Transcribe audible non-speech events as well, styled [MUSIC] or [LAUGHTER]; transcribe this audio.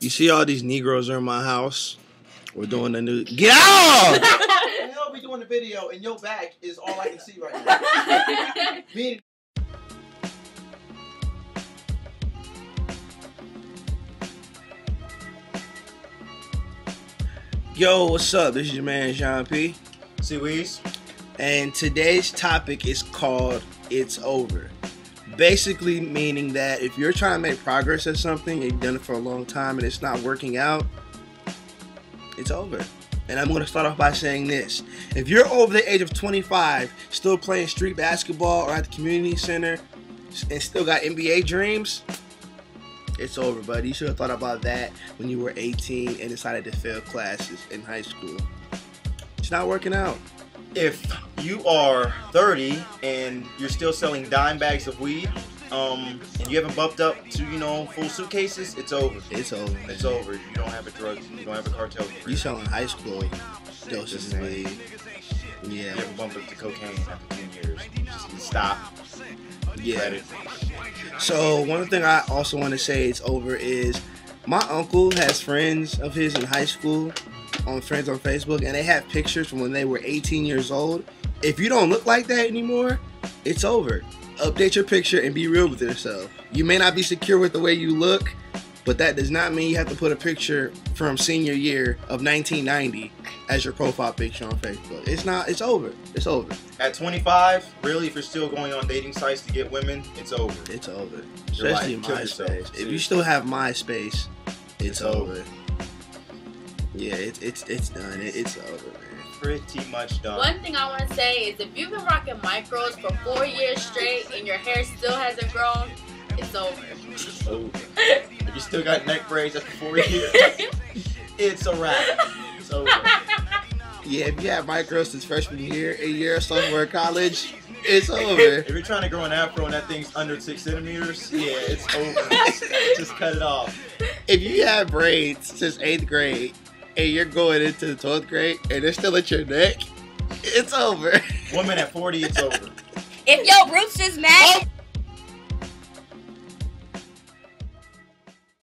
You see all these Negroes are in my house. We're doing the new. Get [LAUGHS] out! Hell, we doing the video, and your back is all I can see right now. [LAUGHS] Me Yo, what's up? This is your man Jéan P. See Weez? And today's topic is called It's Over. Basically, meaning that if you're trying to make progress at something, and you've done it for a long time and it's not working out, it's over. And I'm going to start off by saying this. If you're over the age of 25, still playing street basketball or at the community center, and still got NBA dreams, it's over, buddy. You should have thought about that when you were 18 and decided to fail classes in high school. It's not working out. If you are 30 and you're still selling dime bags of weed, um, and you haven't bumped up to, you know, full suitcases, it's over. It's over. It's over. You don't have a drug. You don't have a cartel. You selling high school doses of weed. Yeah. You haven't bumped up to cocaine after 10 years. Just stop. Yeah. Credit. So one thing I also want to say it's over is my uncle has friends of his in high school on friends on Facebook and they have pictures from when they were 18 years old. If you don't look like that anymore, it's over. Update your picture and be real with yourself. You may not be secure with the way you look, but that does not mean you have to put a picture from senior year of 1990 as your profile picture on Facebook. It's not. It's over. It's over. At 25, really, if you're still going on dating sites to get women, it's over. It's over. Your Especially life. MySpace. If you still have MySpace, it's, It's over. over. Yeah, it's it's it's done. It, it's over, man. Pretty much done. One thing I want to say is if you've been rocking micros for four years straight and your hair still hasn't grown, it's over. It's over. [LAUGHS] if you still got neck braids after four years, it's a wrap. It's over. Yeah, if you have micros since freshman year, a year or sophomore in college, it's over. If you're trying to grow an afro and that thing's under six centimeters, yeah, it's over. [LAUGHS] Just cut it off. If you have braids since eighth grade and you're going into the twelfth grade and they're still at your neck, it's over. Woman at 40, it's over. [LAUGHS] If your roots is mad,